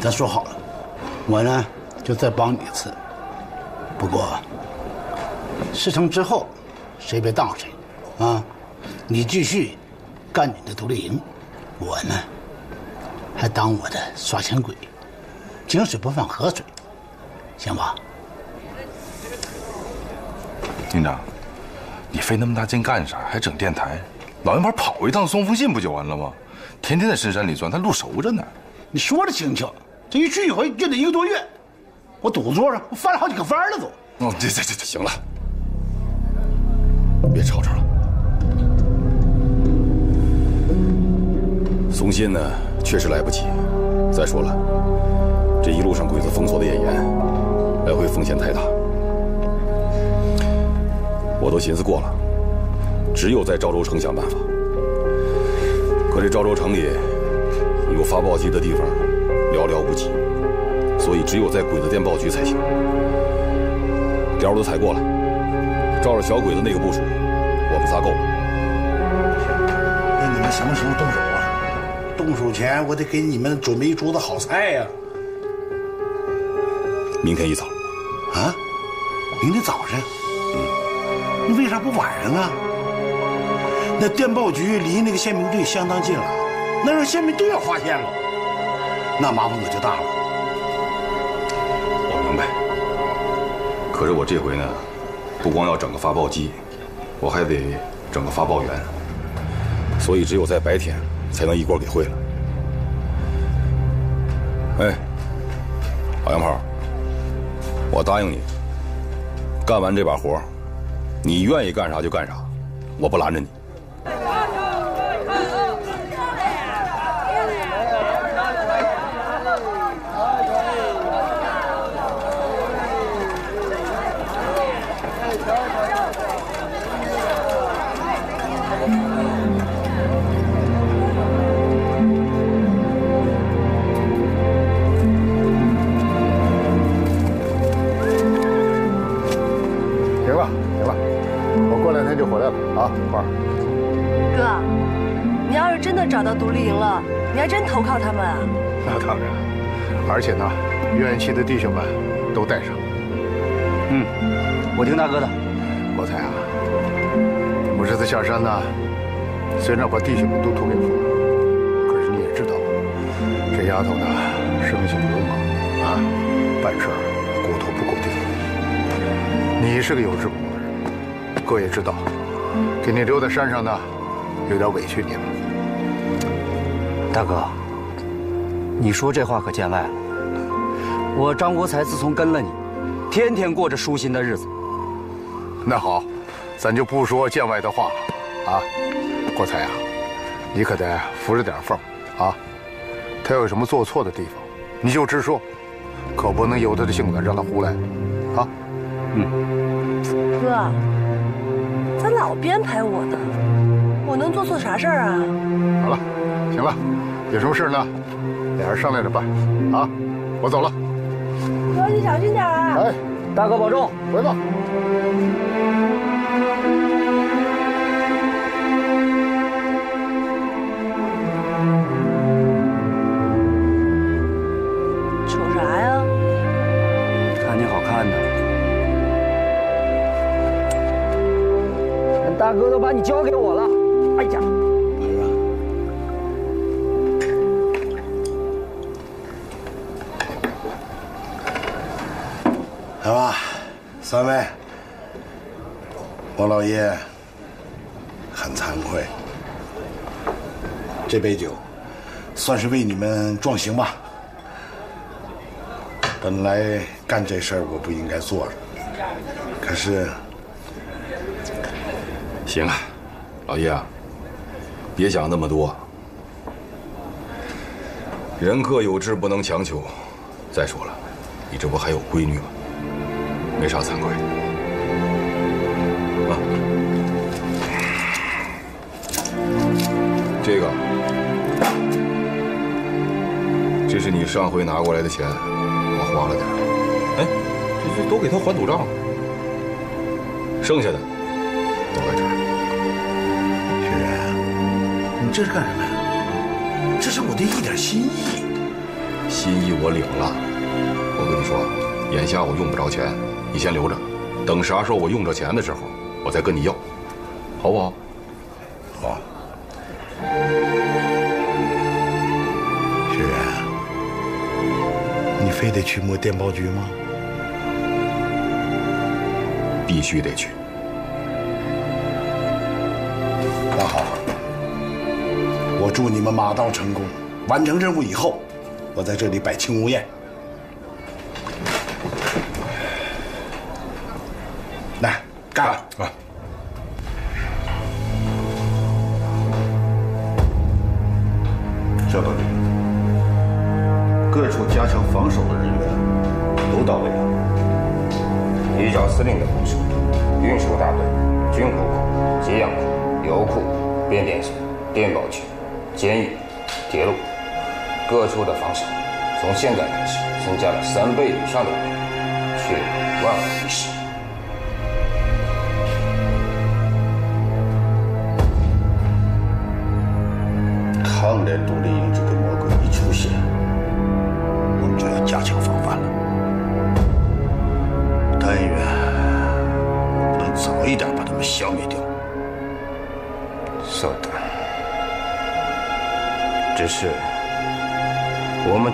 咱说好了，我呢就再帮你一次。不过事成之后，谁别当谁，啊，你继续干你的独立营，我呢还当我的刷钱鬼，井水不犯河水，行吧？营长，你费那么大劲干啥？还整电台？老杨牌跑一趟送封信不就完了吗？天天在深山里钻，他路熟着呢。你说的轻巧，这一去一回就得一个多月，我赌桌上我翻了好几个番了都。哦，这这这行了，别吵吵了。送信呢，确实来不及。再说了，这一路上鬼子封锁的也严，来回风险太大。我都寻思过了，只有在赵州城想办法。可这赵州城里有发报机的地方寥寥无几，所以只有在鬼子电报局才行。条都踩过了，照着小鬼子那个部署，我们仨够了。那你们什么时候动手啊？动手前我得给你们准备一桌子好菜呀！明天一早。啊？明天早晨？嗯。你为啥不晚上啊？那电报局离那个宪兵队相当近了，那让宪兵队要发现了，那麻烦可就大了。我明白。可是我这回呢，不光要整个发报机，我还得整个发报员，所以只有在白天才能一锅给会了。哎，老杨炮，我答应你，干完这把活，你愿意干啥就干啥，我不拦着你。而且呢，院期的弟兄们都带上。嗯，我听大哥的。国才啊，我这次下山呢，虽然把弟兄们都托给父母，可是你也知道，这丫头呢，生性鲁莽啊，办事骨头不够硬。你是个有志不谋的人，哥也知道，给你留在山上呢，有点委屈你了。大哥，你说这话可见外了。我张国才自从跟了你，天天过着舒心的日子。那好，咱就不说见外的话了啊，国才啊，你可得扶着点缝啊。他有什么做错的地方，你就直说，可不能由他的性子让他胡来啊。嗯，哥，咋老编排我呢？我能做错啥事儿啊？好了，行了，有什么事呢，俩人商量着办啊。我走了。哥，你小心点啊！哎，大哥保重，回吧。瞅啥呀？看你好看呢。大哥都把你交给我这杯酒算是为你们壮行吧。本来干这事儿我不应该做的，可是行啊，老叶啊，别想那么多。人各有志，不能强求。再说了，你这不还有闺女吗？没啥惭愧上回拿过来的钱，我花了点儿。哎，这这都给他还赌账了。剩下的都在这儿。雪然，你这是干什么呀？这是我的一点心意。心意我领了。我跟你说，眼下我用不着钱，你先留着，等啥时候我用着钱的时候，我再跟你要，好不？好。非得去摸电报局吗？必须得去。那好，我祝你们马到成功。完成任务以后，我在这里摆庆功宴。从现在开始增加了三倍以上的却万无一失。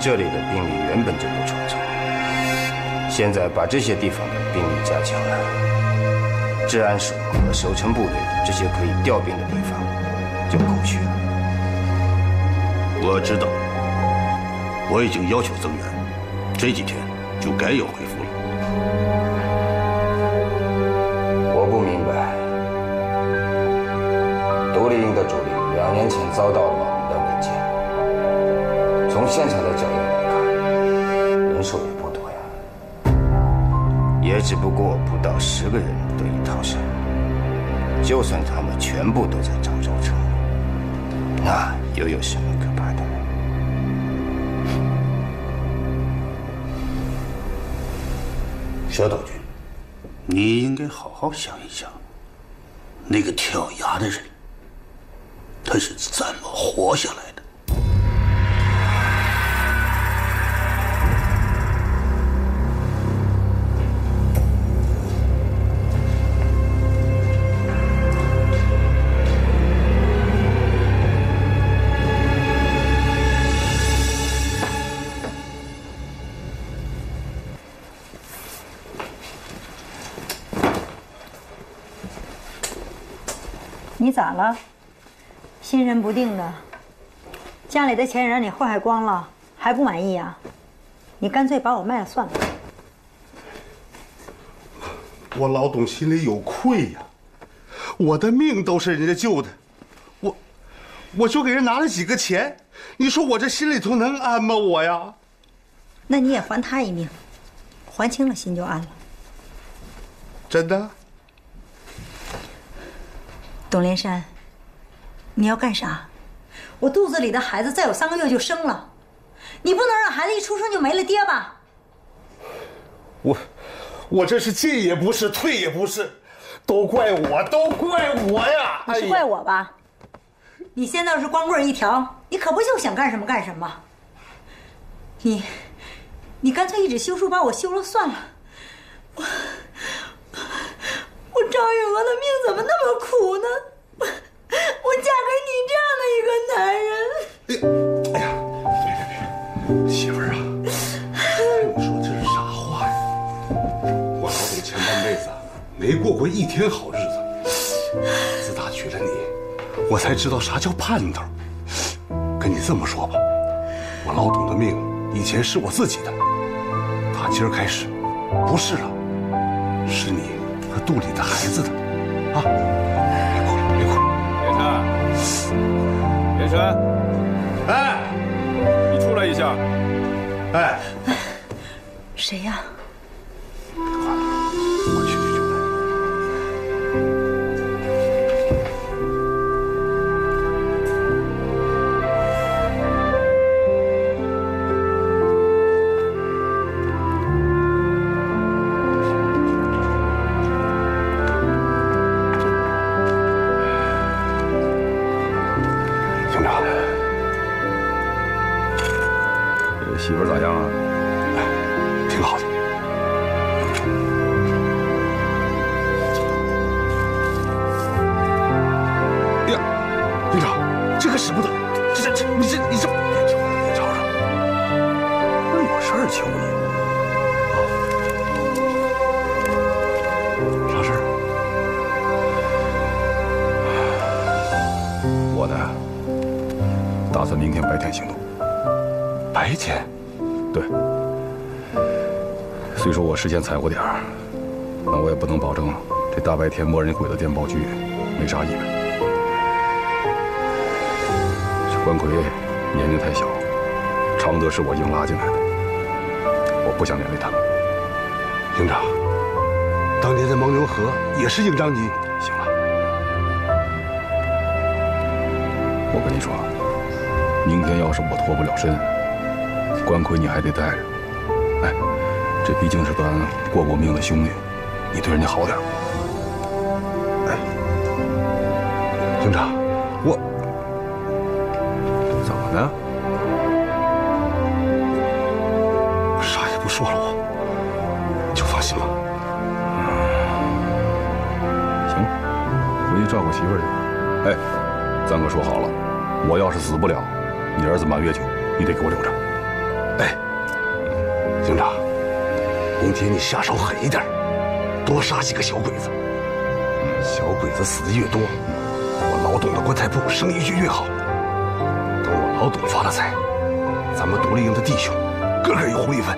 这里的兵力原本就不充足，现在把这些地方的兵力加强了，治安署和守城部队这些可以调兵的地方就空虚了。我知道，我已经要求增援，这几天就该有全部都在漳州城，那又有什么可怕的？小岛君，你应该好好想一想，那个跳崖的人，你咋了？心神不定的。家里的钱让你祸害光了，还不满意呀？你干脆把我卖了算了。我老董心里有愧呀，我的命都是人家救的，我，我就给人拿了几个钱，你说我这心里头能安吗？我呀。那你也还他一命，还清了心就安了。真的。董连山，你要干啥？我肚子里的孩子再有三个月就生了，你不能让孩子一出生就没了爹吧？我，我这是进也不是，退也不是，都怪我，都怪我呀！你是怪我吧？你现在是光棍一条，你可不就想干什么干什么？你，你干脆一纸休书把我休了算了。我。我张玉娥的命怎么那么苦呢？我 我嫁给你这样的一个男人。哎呀，别别别，媳妇儿啊，我说这是啥话呀？我老董前半辈子没过过一天好日子，自打娶了你，我才知道啥叫盼头。跟你这么说吧，我老董的命以前是我自己的，打今儿开始不是了，是你。和肚里的孩子的，啊！连晨，哎，你出来一下。哎，谁呀？媳我呢，打算明天白天行动。白天？对。虽说我事先踩过点儿，那我也不能保证这大白天摸人鬼的电报局没啥意外。这关奎年龄太小，常德是我硬拉进来的，我不想连累他们。营长，当年在牦牛河也是营长你。我跟你说，明天要是我脱不了身，关奎你还得带着。哎，这毕竟是咱过过命的兄弟，你对人家好点。哎，营长，我怎么呢？我啥也不说了，我就放心了。行，回去照顾媳妇去。哎，咱可说好了，我要是死不了，你儿子满月酒你得给我留着。哎，营长，明天你下手狠一点，多杀几个小鬼子。小鬼子死的越多，我老董的棺材铺生意就越好。等我老董发了财，咱们独立营的弟兄个个有红一分。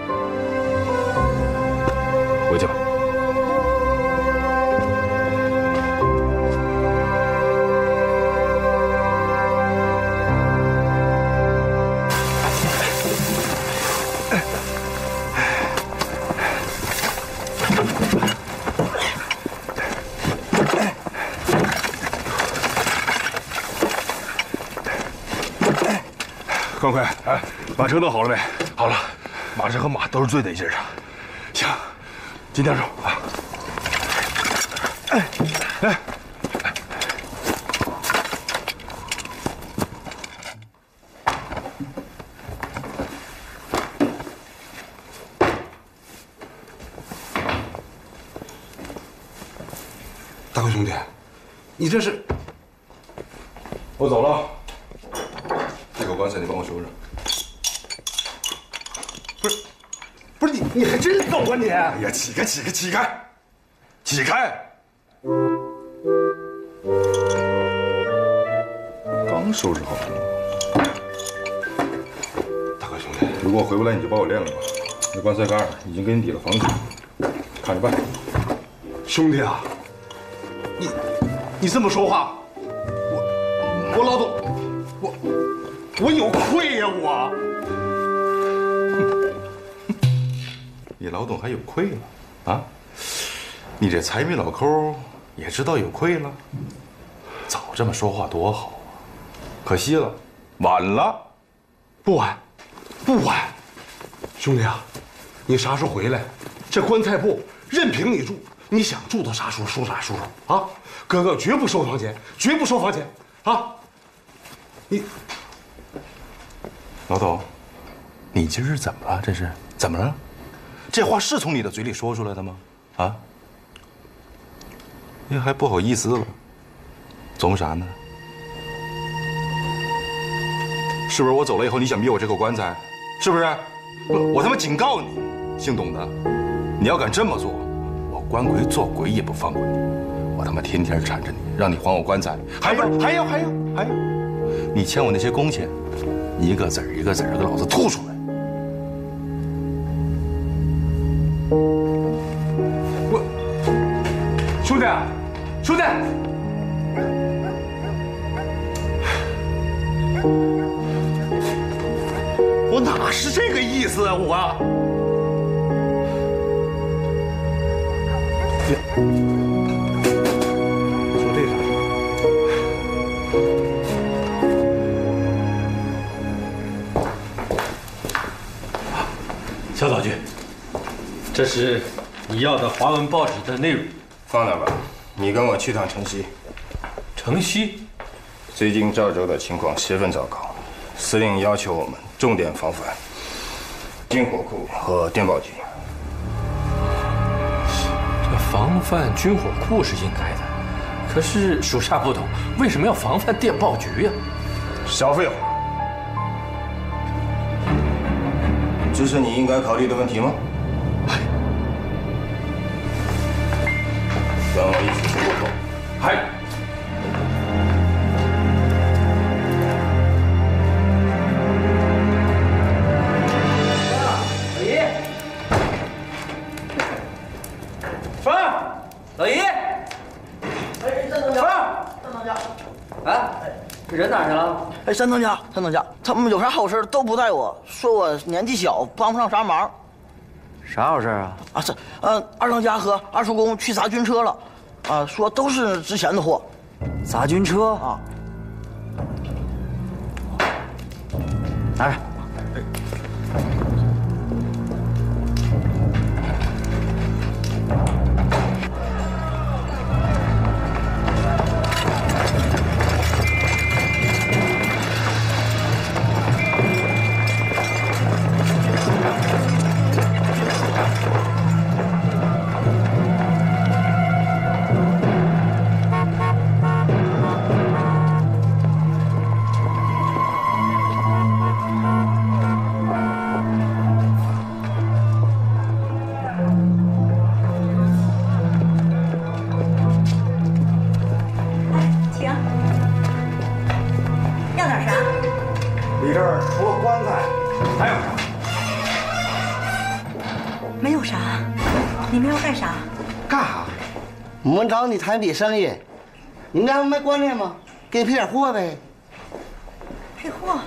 车弄好了没？好了，马车和马都是最得劲的。行，金教授啊！哎，哎，大哥兄弟，你这是？我走了，这个棺材你帮我收拾。不是，不是你，你还真走啊你？哎呀，起开，起开，起开，起开！刚收拾好。大哥兄弟，如果回不来，你就把我练了吧。那棺材盖已经给你抵了房租，看着办。兄弟啊，你你这么说话，我我老董，我我有愧呀、我。你老董还有愧了啊？你这财迷老抠也知道有愧了？早这么说话多好啊！可惜了，晚了。不晚，不晚，兄弟啊，你啥时候回来？这棺材铺任凭你住，你想住到啥时候说啥时候啊！哥哥绝不收房钱，绝不收房钱啊！你老董，你今儿怎么了？这是怎么了？这话是从你的嘴里说出来的吗？啊？你还不好意思了？琢磨啥呢？是不是我走了以后你想灭我这口棺材？是不是？不，我他妈警告你，姓董的，你要敢这么做，我关奎做鬼也不放过你。我他妈天天缠着你，让你还我棺材，还不是还有还有还有？你欠我那些工钱，一个子儿一个子儿给老子吐出来！我兄弟，兄弟，我哪是这个意思啊！我，这是你要的华文报纸的内容。放那吧，你跟我去趟城西。城西，最近赵州的情况十分糟糕，司令要求我们重点防范。军火库和电报局。这防范军火库是应该的，可是属下不懂，为什么要防范电报局呀？少废话！这是你应该考虑的问题吗？跟我一起出入口。嗨。老姨，凤儿，老姨，哎，山东家，山东家，哎，这人哪去了？哎，山东家，山东家，他们有啥好事都不带我，说我年纪小，帮不上啥忙。啥好事啊？啊，这，嗯，二当家和二叔公去砸军车了，啊，说都是之前的货。砸军车啊？拿着。找你谈笔生意，你那卖棺材吗？给你配点货呗。配货？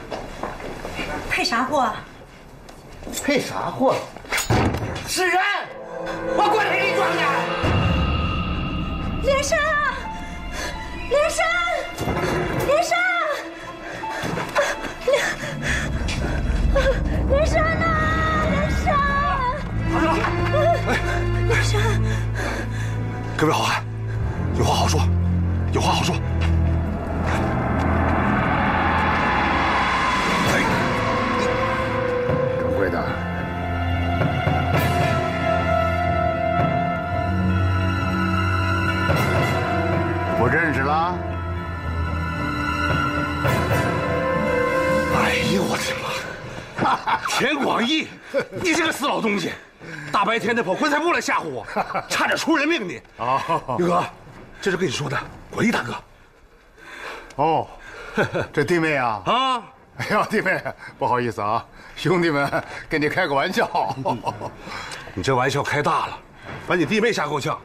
配啥货啊？配啥货？是人，往棺材里装的。连山啊！连山！连山！连连山呐！连山！唐长，哎，连山！各位好汉，有话好说。掌柜的，不认识啦？哎呦我的妈！田广义，你这个死老东西，大白天的跑棺材铺来吓唬我，差点出人命你！啊，玉哥，这是跟你说的，广义大哥。哦，这弟妹啊 啊！哎呀，弟妹，不好意思啊，兄弟们跟你开个玩笑。你这玩笑开大了，把你弟妹吓够呛，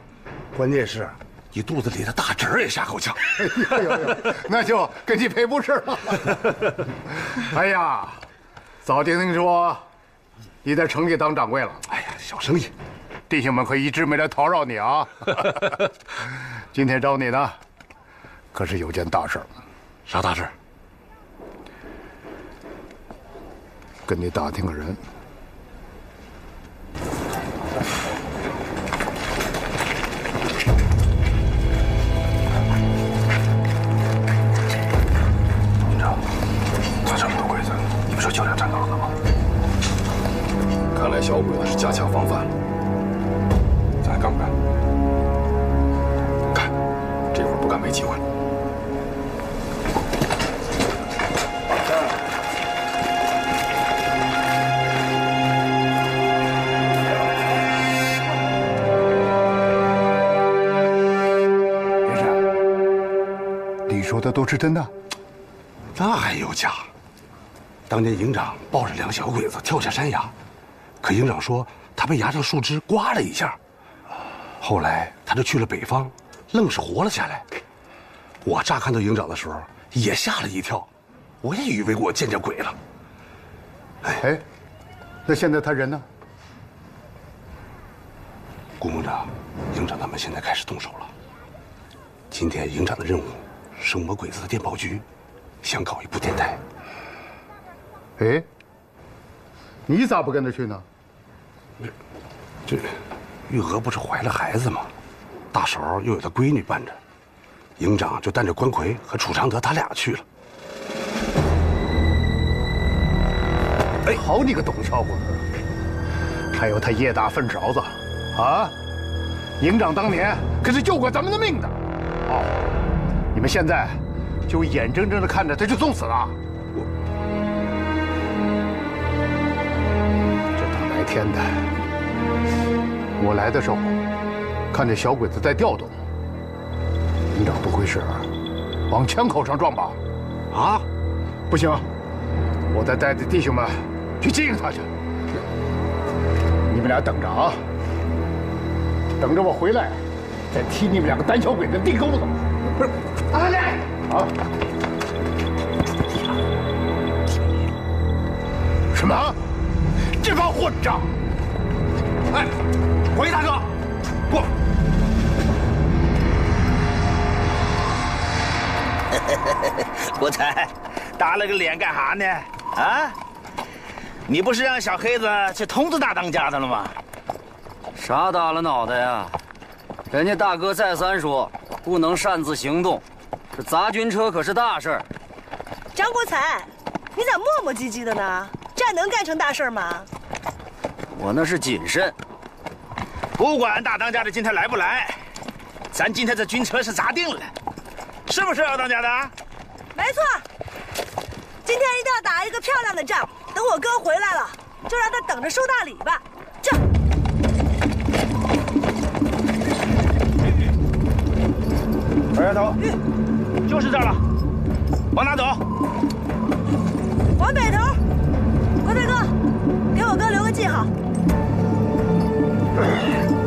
关键是，你肚子里的大侄儿也吓够呛。哎呦呦，那就跟你赔不是了。哎呀，早听听说你在城里当掌柜了。哎呀，小生意，弟兄们可一直没来叨扰你啊。今天找你呢，可是有件大事儿。啥大事？跟你打听个人。营长，他这么多鬼子，你不说就两站岗的吗？看来小鬼子是加强防范了。咱还干不干？干，这会儿不干没机会。的都是真的？那还有假？当年营长抱着两小鬼子跳下山崖，可营长说他被崖上树枝刮了一下，后来他就去了北方，愣是活了下来。我乍看到营长的时候也吓了一跳，我也以为我见着鬼了。哎，那现在他人呢？顾营长，营长他们现在开始动手了。今天营长的任务是魔鬼子的电报局，想搞一部电台。哎，你咋不跟着去呢？这玉娥不是怀了孩子吗？大嫂又有她闺女伴着，营长就带着关奎和楚长德他俩去了。哎，好你个董小伙子！还有他叶大粪勺子，啊！营长当年可是救过咱们的命的，哦，你们现在就眼睁睁的看着他就送死了。我这大白天的，我来的时候看见小鬼子在调动，营长不会是往枪口上撞吧？啊，不行，我再带着弟兄们去接应他去。你们俩等着啊！等着我回来，再踢你们两个胆小鬼的地沟子！不是，阿亮啊！什么？这帮混账！哎，回大哥，过！国才，打了个脸干哈呢？啊？你不是让小黑子去通知大当家的了吗？啥耷拉脑袋呀？人家大哥再三说，不能擅自行动，这砸军车可是大事儿。张国才，你咋磨磨唧唧的呢？这能干成大事吗？我那是谨慎。不管大当家的今天来不来，咱今天这军车是砸定了，是不是二当家的？没错，今天一定要打一个漂亮的仗。等我哥回来了，就让他等着收大礼吧。这，二丫头，就是这儿了，往哪走？往北头。国才哥，给我哥留个记号。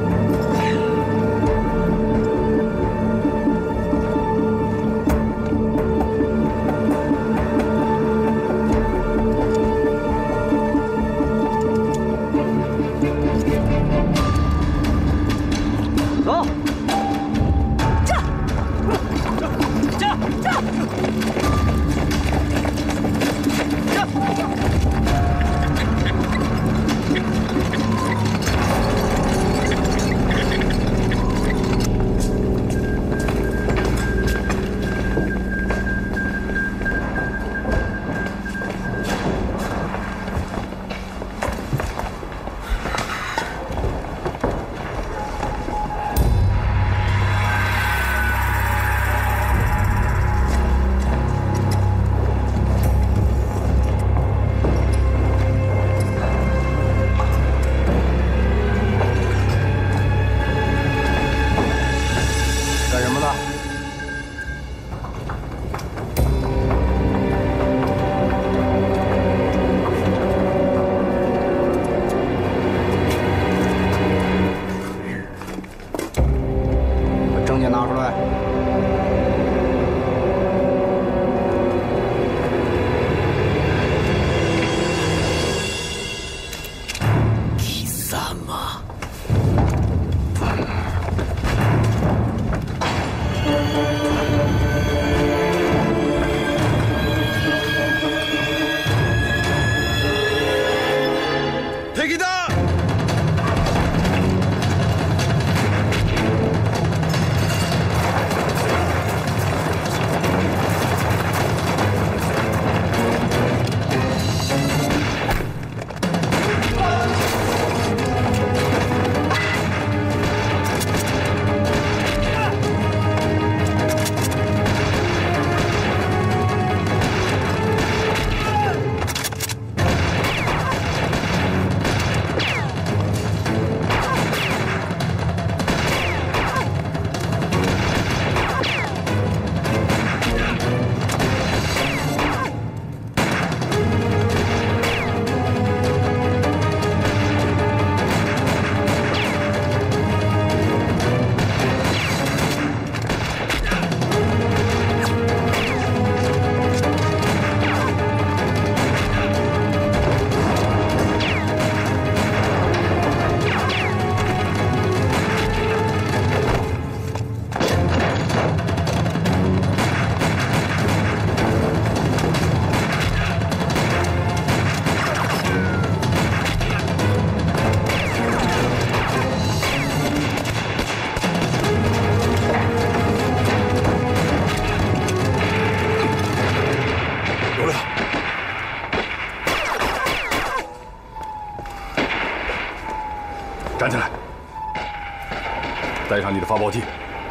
你的发报机，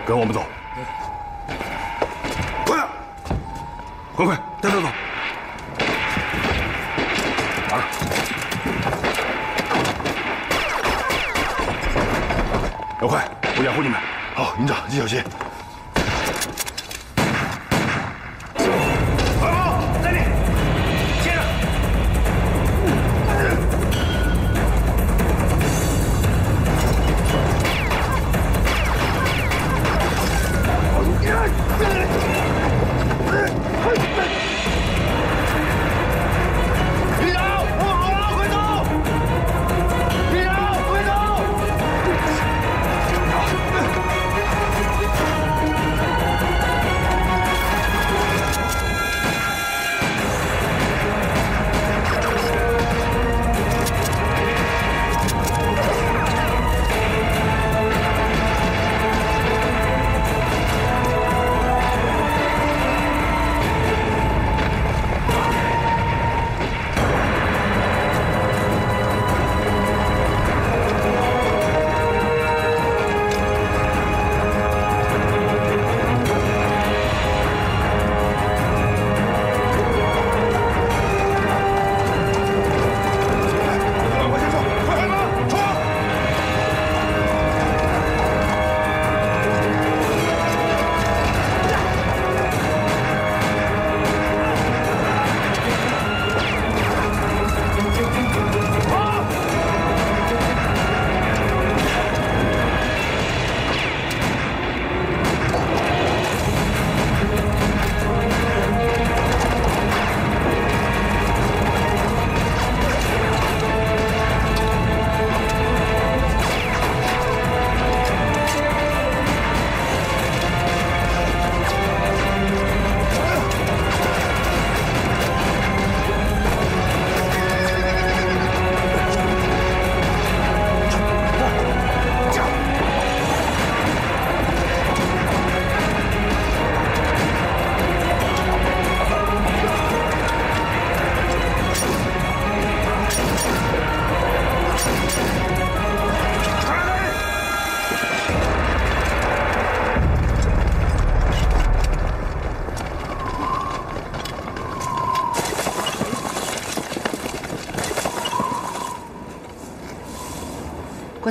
跟我们走。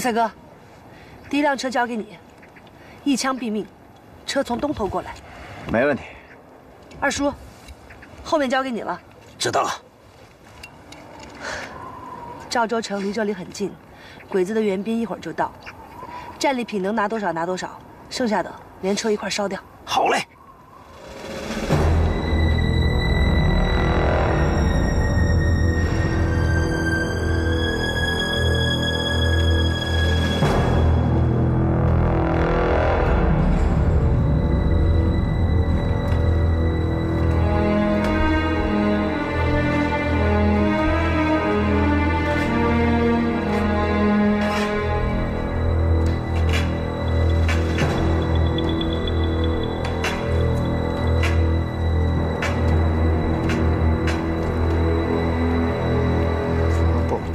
国才哥，第一辆车交给你，一枪毙命，车从东头过来。没问题。二叔，后面交给你了。知道了。赵州城离这里很近，鬼子的援兵一会儿就到，战利品能拿多少拿多少，剩下的连车一块烧掉。好嘞。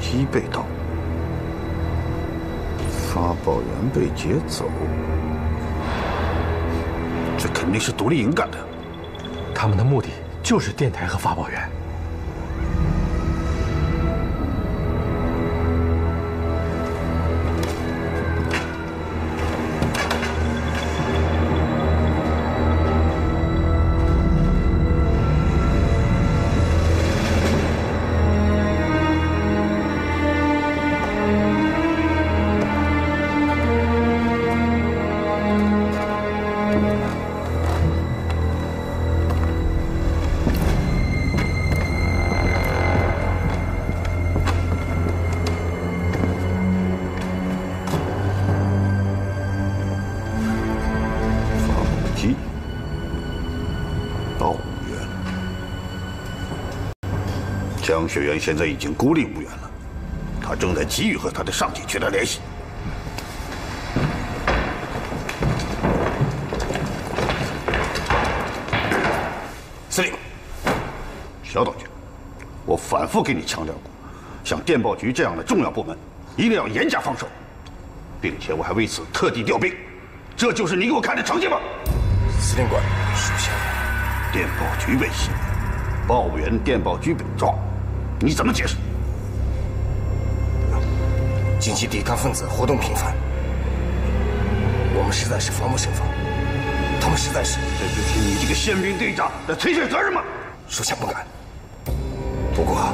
机被盗，发报员被劫走，这肯定是独立营干的。他们的目的就是电台和发报员。江学员现在已经孤立无援了，他正在急于和他的上级取得联系。司令，小岛君，我反复给你强调过，像电报局这样的重要部门，一定要严加防守。并且我还为此特地调兵，这就是你给我看的成绩吗？司令官，属下电报局被袭，报员电报局伪装，你怎么解释？近期抵抗分子活动频繁，我们实在是防不胜防。他们实在是……这就是你这个宪兵队长的推卸责任吗？属下不敢。不过，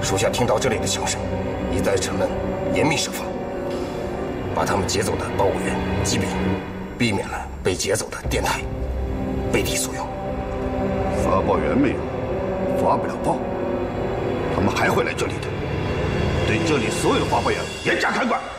属下听到这里的枪声，已在城门严密设防，把他们劫走的报务员击毙，避免了被劫走的电台被敌所用。发报员没有，发不了报，对这里所有的花卉啊严加看管。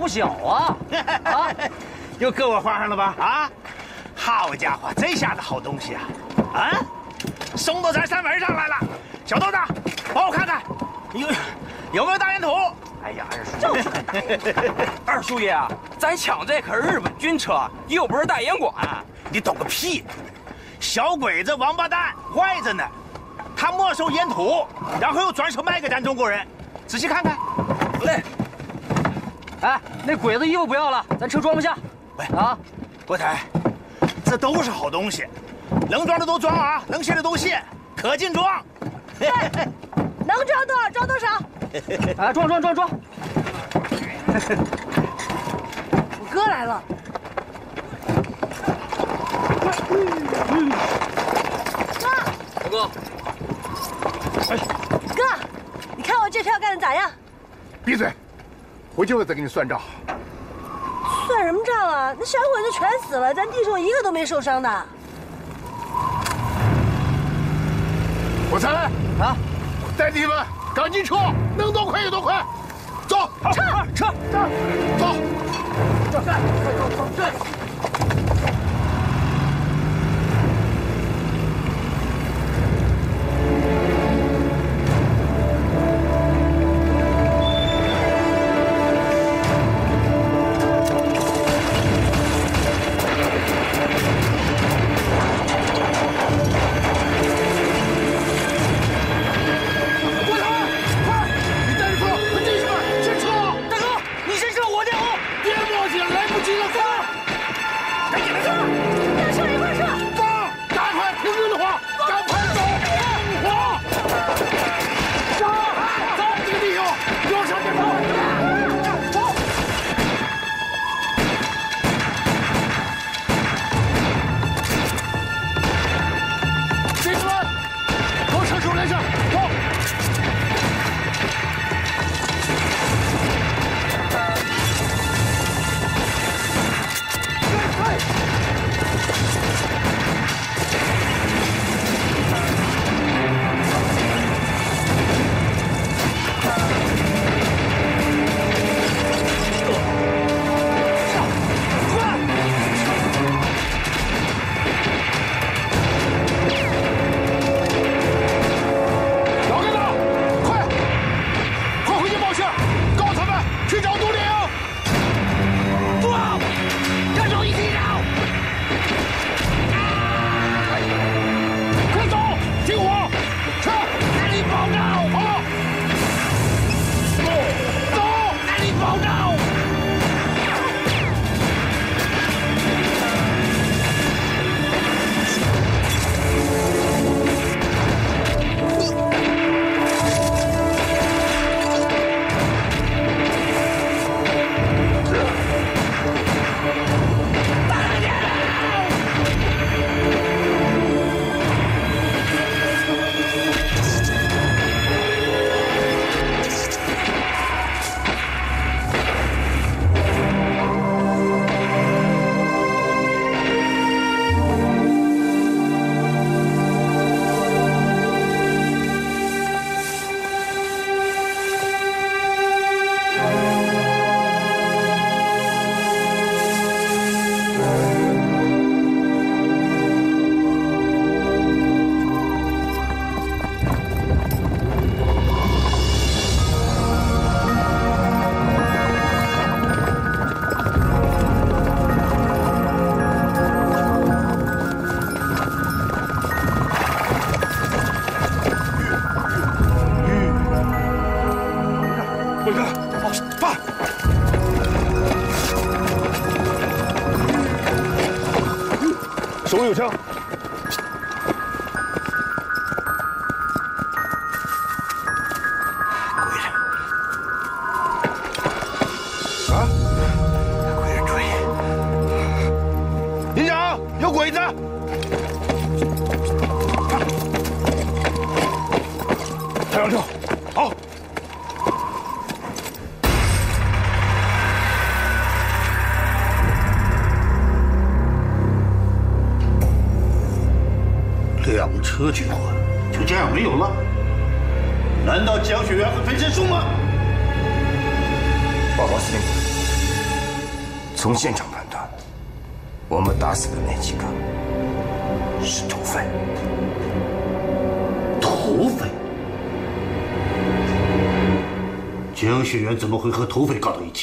不小啊！啊，又搁我花上了吧？啊，好家伙，这下子好东西啊！啊，送到咱山门上来了。小豆子，帮我看看，有有没有大烟土？哎呀，二叔，二叔爷啊，咱抢这可是日本军车，又不是大烟馆。你懂个屁！小鬼子王八蛋，坏着呢。他没收烟土，然后又转手卖给咱中国人。仔细看看。那鬼子衣服不要了，咱车装不下。喂啊，郭台，这都是好东西，能装的都装啊，能卸的都卸，可劲装。能装多少装多少。啊，装装装装。我哥来了。哥，哥，哎，哥，你看我这票干的咋样？闭嘴！回去我再给你算账。那小鬼子全死了，咱弟兄一个都没受伤的。我猜啊！带你们赶紧撤，能多快有多快。走，撤撤走，走，这快走走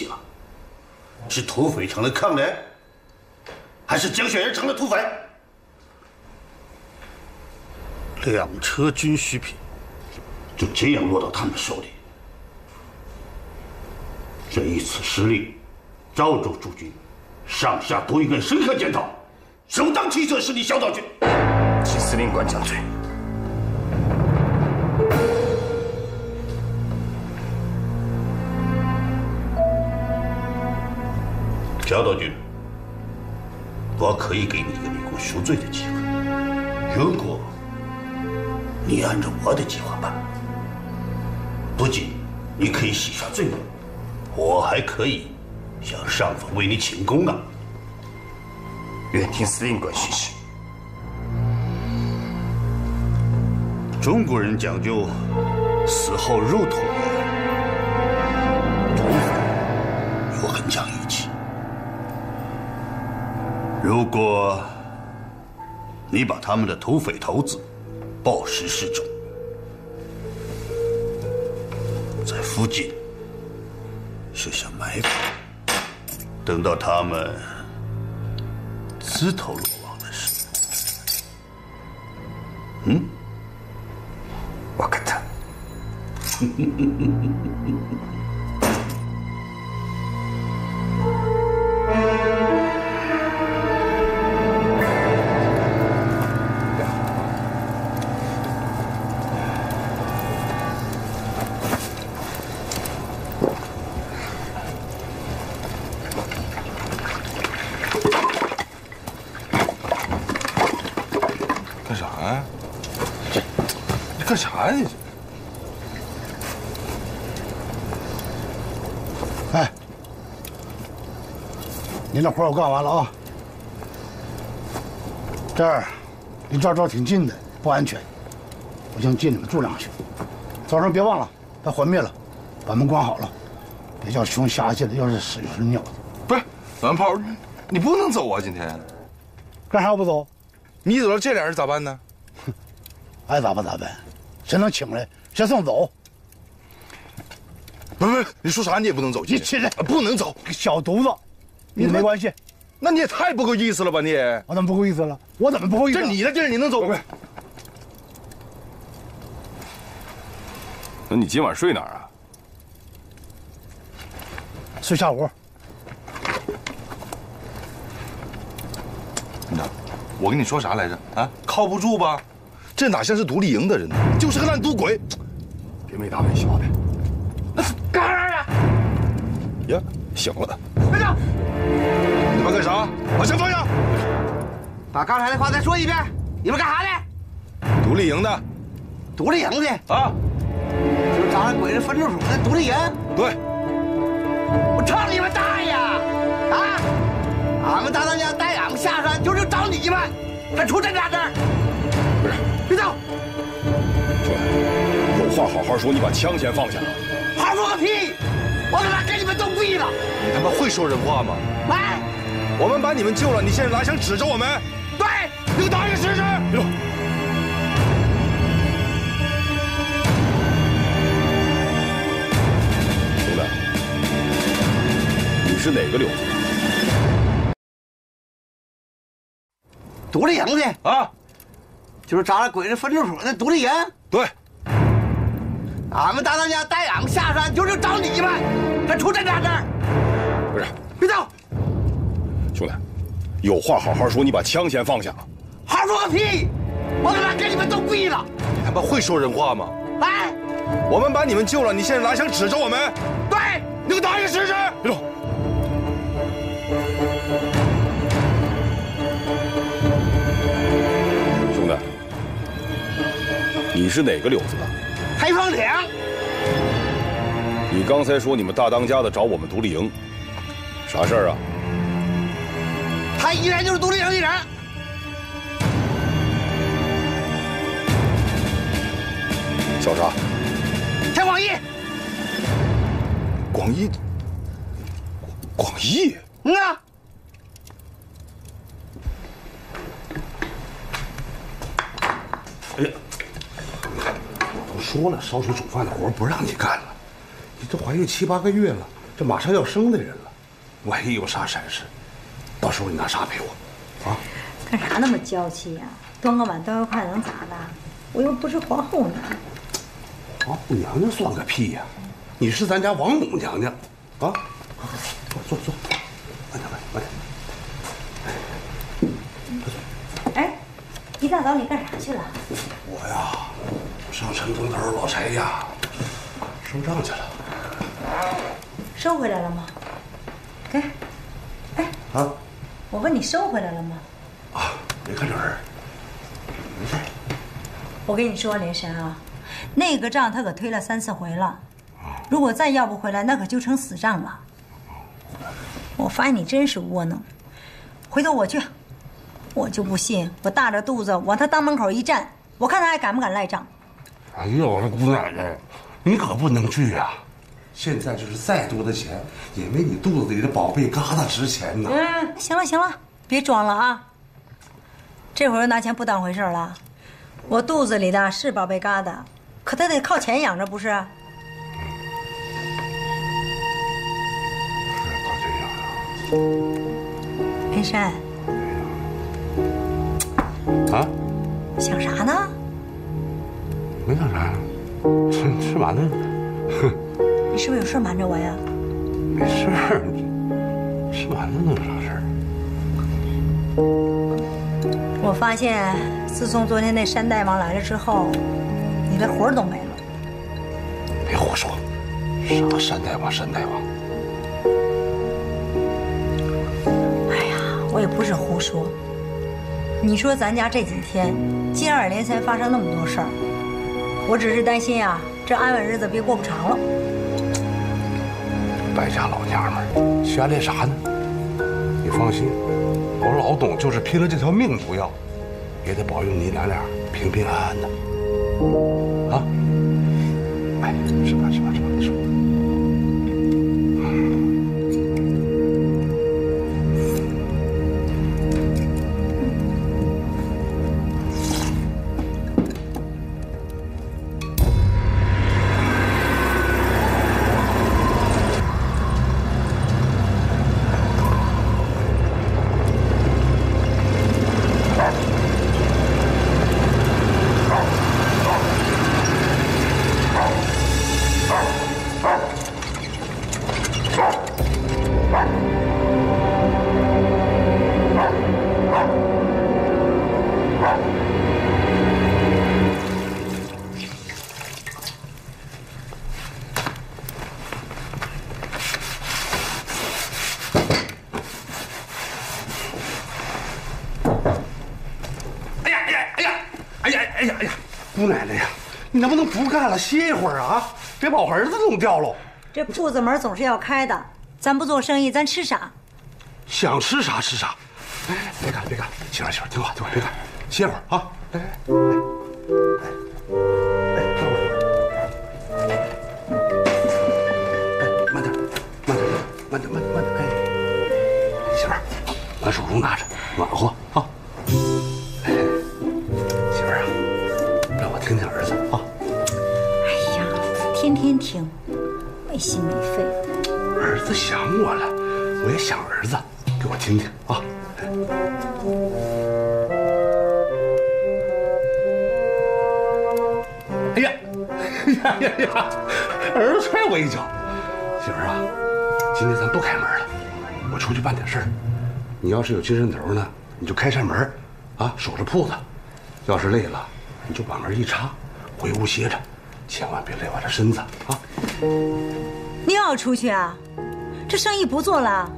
了？是土匪成了抗联，还是蒋学元成了土匪？两车军需品就这样落到他们手里，这一次失利，赵州驻军上下都应该深刻检讨，首当其冲是你小岛军。请司令官讲罪。小岛君，我可以给你一个立功赎罪的机会，如果你按照我的计划办，不仅你可以洗刷罪名，我还可以向上峰为你请功啊！愿听司令官训示。中国人讲究死后入，土如果你把他们的土匪头子暴尸示众，在附近设下埋伏，等到他们自投罗网的时候，嗯？我跟他。你那活我干完了啊。这儿离赵州挺近的，不安全，我想借你们住两宿。早上别忘了把火灭了，把门关好了，别叫熊瞎进来，要是屎又是尿的。不是，蓝炮，你不能走啊！今天干啥不走？你走了，这俩人咋办呢？爱 咋办咋办，谁能请来谁送走。不是，你说啥你也不能走，你起来，不能走，小犊子，你没关系。那你也太不够意思了吧你？我怎么不够意思了？我怎么不够意思？这你的地儿你能走？那你今晚睡哪儿啊？睡下屋。那我跟你说啥来着？啊，靠不住吧？这哪像是独立营的人呢？就是个烂赌鬼。别没大没小的。干啥呀？呀，醒了。把枪放下！把刚才的话再说一遍。你们干啥的？独立营的。独立营的啊？就是咱鬼子分驻所的独立营。对。我操你们大爷！啊！俺们大当家带俺们下山，就是找你们，还出这俩字儿。不是，别动！兄弟，有话好好说，你把枪先放下。好说个屁！我他妈给你们都毙了！你他妈会说人话吗？来，我们把你们救了，你现在拿枪指着我们？对，你打一试试。别动！兄弟，你是哪个柳子？独立营的啊，就是咱鬼子分驻所的独立营。对，俺们大当家带俺们下山，就是找你们，他出这俩字儿。不是，别走！有话好好说，你把枪先放下。好说个屁！我他妈给你们都毙了！你他妈会说人话吗？哎，我们把你们救了，你现在拿枪指着我们？对，你给我打一个试试！别动！兄弟，你是哪个柳子的？黑风岭。你刚才说你们大当家的找我们独立营，啥事儿啊？他依然就是独立营一人。叫啥？田广义。广义。广义。嗯啊。哎呀，我都说了，烧水煮饭的活不让你干了。你都怀孕七八个月了，这马上要生的人了，万一有啥闪失，到时候你拿啥赔我？啊？干啥那么娇气呀？端个碗端个筷能咋的？我又不是皇后娘。皇后娘娘算个屁呀！你是咱家王母娘娘，啊！坐坐坐，慢点慢点慢点。哎，一大早你干啥去了？我呀，上城东头老柴家收账去了。收回来了吗？给，哎，啊，我问你收回来了吗？啊，没看着人，没事。我跟你说，连山啊，那个账他可推了三四回了，如果再要不回来，那可就成死账了。我发现你真是窝囊，回头我去，我就不信我大着肚子往他当门口一站，我看他还敢不敢赖账。哎呦，我说姑奶奶，你可不能去呀！现在就是再多的钱，也没你肚子里的宝贝疙瘩值钱呢。嗯，行了行了，别装了啊！这会儿拿钱不当回事了。我肚子里的是宝贝疙瘩，可他得靠钱养着，不是？是靠钱养着。林山。啊？想啥呢？没想啥呀，吃吃完了。哼。你是不是有事瞒着我呀？没事儿，吃完了能有啥事儿？我发现，自从昨天那山大王来了之后，你的魂都没了。别胡说，啥山大王山大王？哎呀，我也不是胡说。你说咱家这几天接二连三发生那么多事儿，我只是担心啊，这安稳日子别过不长了。败家老娘们瞎练啥呢？你放心，我老董就是拼了这条命不要，也得保佑你娘俩平平安安的。啊！哎，吃吧吃吧吃吧，歇一会儿啊？别把我儿子弄掉喽！这铺子门总是要开的，咱不做生意，咱吃啥？想吃啥吃啥。哎，别干，别干了，媳妇儿媳妇儿，听话听话，别干，歇会儿啊！我一脚。媳妇儿啊，今天咱不开门了，我出去办点事儿。你要是有精神头呢，你就开扇门，啊，守着铺子。要是累了，你就把门一插，回屋歇着，千万别累坏了身子啊。你要出去啊？这生意不做了，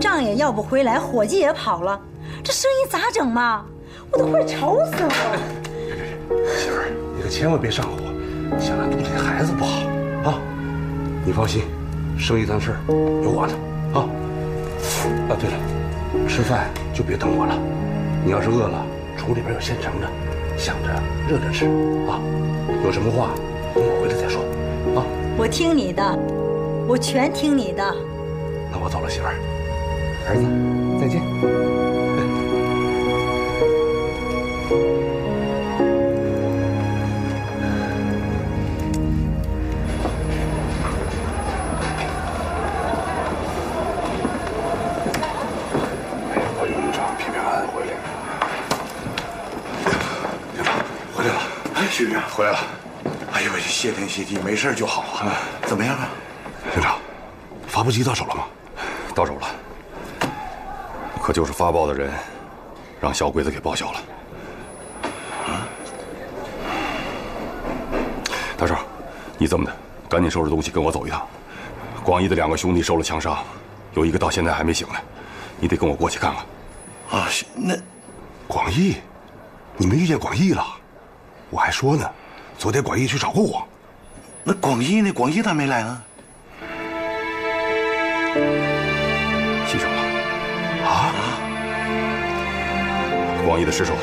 账也要不回来，伙计也跑了，这生意咋整嘛？我都快愁死了。别别别媳妇儿，你可千万别上火，想让肚子里孩子不好啊。你放心，生意当事儿有我呢啊。啊，对了，吃饭就别等我了，你要是饿了，厨里边有现成的，想着热着吃啊。有什么话等我回来再说啊。我听你的，我全听你的。那我走了，媳妇儿，儿子，再见。局长回来了。哎呦，谢天谢地，没事就好啊。怎么样啊？营长，发布机到手了吗？到手了，可就是发报的人，让小鬼子给报销了。大少，你这么的，赶紧收拾东西跟我走一趟。广义的两个兄弟受了枪伤，有一个到现在还没醒来，你得跟我过去看看。啊，那广义，你们遇见广义了？我还说呢，昨天广义去找过我。那广义呢？广义咋没来呢？牺牲了。啊？广义的尸首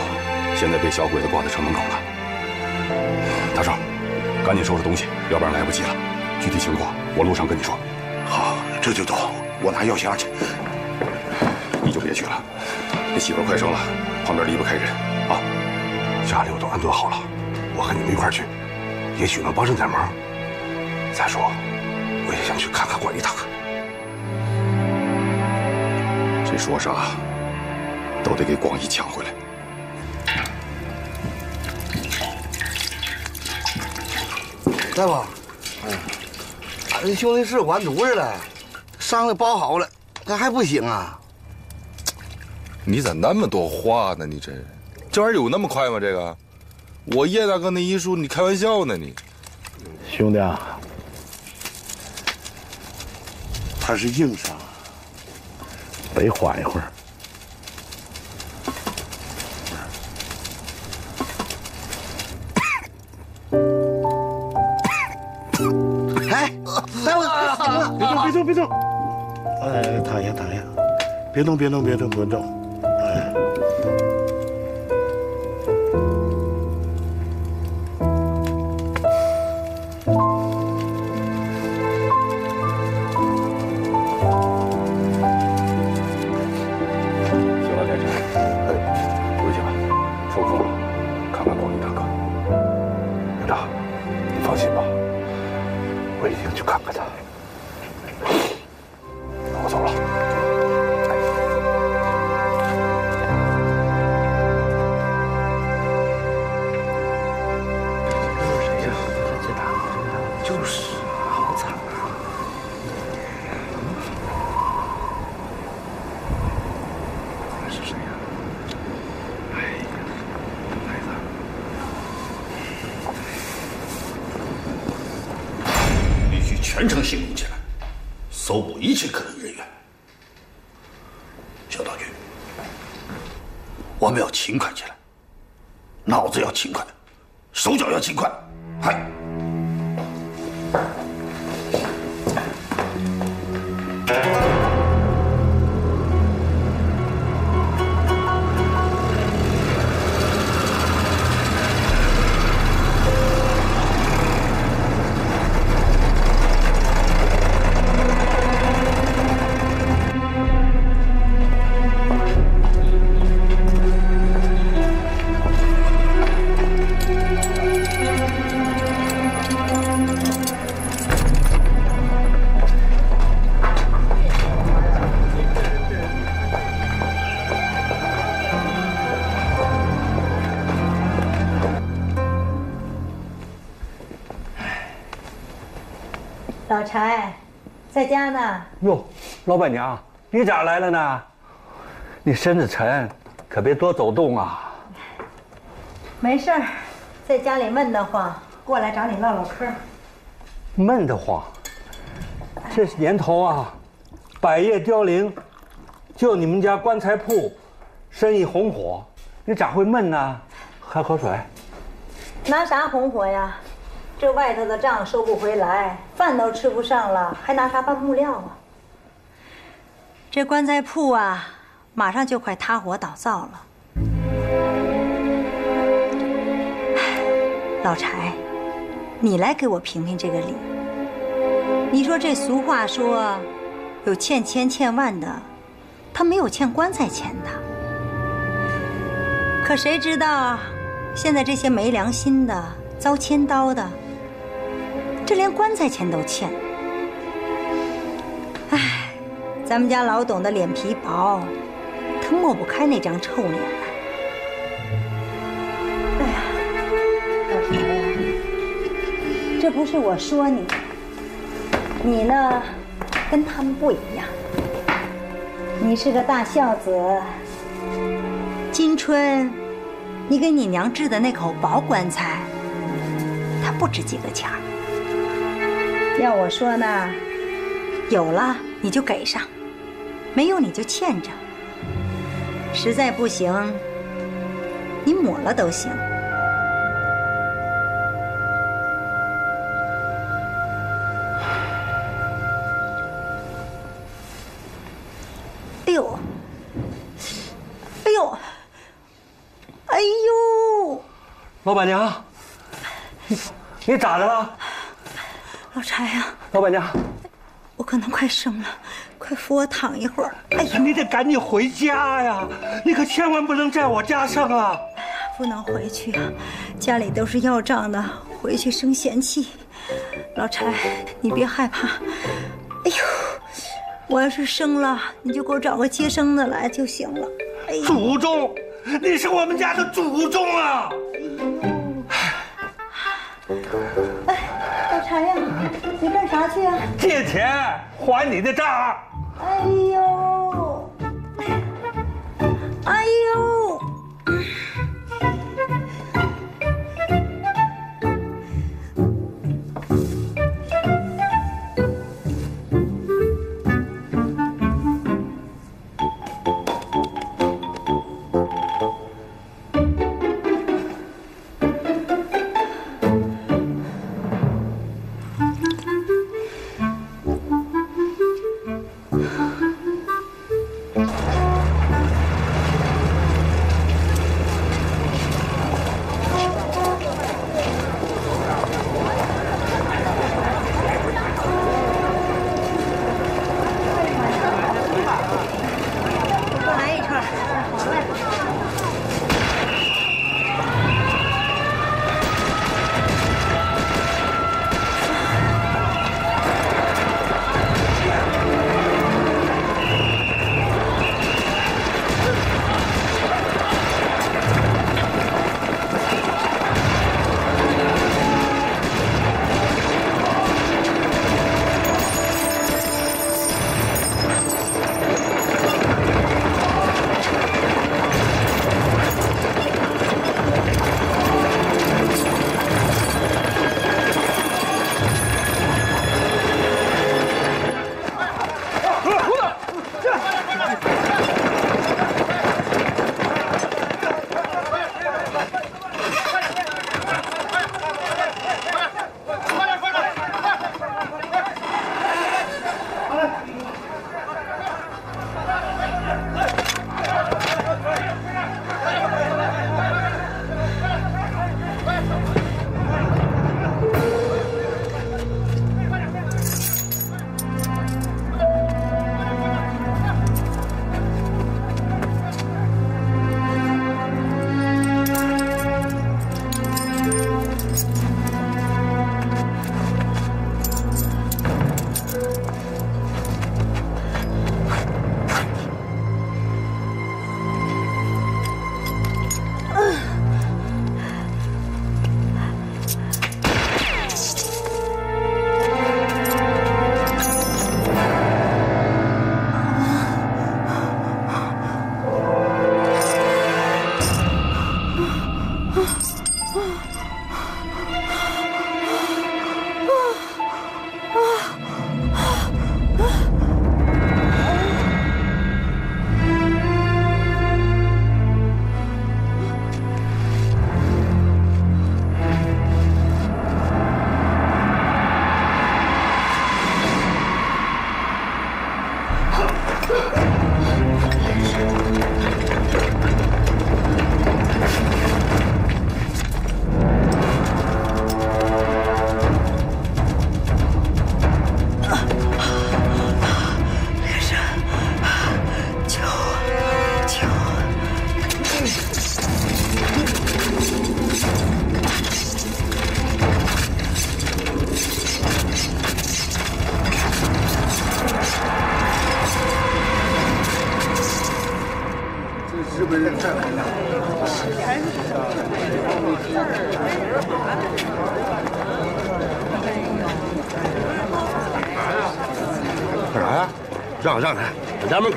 现在被小鬼子挂在城门口了。大少，赶紧收拾东西，要不然来不及了。具体情况我路上跟你说。好，这就走。我拿药箱去。你就别去了，你媳妇快生了，旁边离不开人啊。家里我都安顿好了，我和你们一块去，也许能帮上点忙。再说，我也想去看看广义大哥。这说啥都得给广义抢回来。大夫，俺这兄弟是完犊子了，伤的包好了，他还不行啊？你咋那么多话呢？你这这玩意儿有那么快吗？这个，我叶大哥那医术，你开玩笑呢？你兄弟啊，他是硬伤，得缓一会儿。哎，大夫，别动，别动，别动！哎，躺下，躺下，别动，别动，别动，别动！柴，在家呢。哟，老板娘，你咋来了呢？你身子沉，可别多走动啊。没事儿，在家里闷得慌，过来找你唠唠嗑。闷得慌，这年头啊，百业凋零，就你们家棺材铺，生意红火，你咋会闷呢？喝口水。拿啥红火呀？这外头的账收不回来，饭都吃不上了，还拿啥办木料啊？这棺材铺啊，马上就快塌火倒灶了。老柴，你来给我评评这个理。你说这俗话说，有欠千欠万的，他没有欠棺材钱的。可谁知道，现在这些没良心的、遭千刀的。这连棺材钱都欠，哎，咱们家老董的脸皮薄，他抹不开那张臭脸来。哎呀，老柴呀，这不是我说你，你呢，跟他们不一样，你是个大孝子。金春，你给你娘制的那口薄棺材，它不值几个钱儿。要我说呢，有了你就给上，没有你就欠着。实在不行，你抹了都行。哎呦，哎呦，哎呦！老板娘，你咋的了？老柴呀，老板娘，我可能快生了，快扶我躺一会儿。哎呀，你得赶紧回家呀！你可千万不能在我家生啊！不能回去啊，家里都是要账的，回去生嫌弃。老柴，你别害怕。哎呦，我要是生了，你就给我找个接生的来就行了。哎呦，祖宗，你是我们家的祖宗啊！哎，老柴呀，你干啥去啊？借钱还你的账。哎呦，哎呦！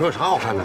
有啥好看的？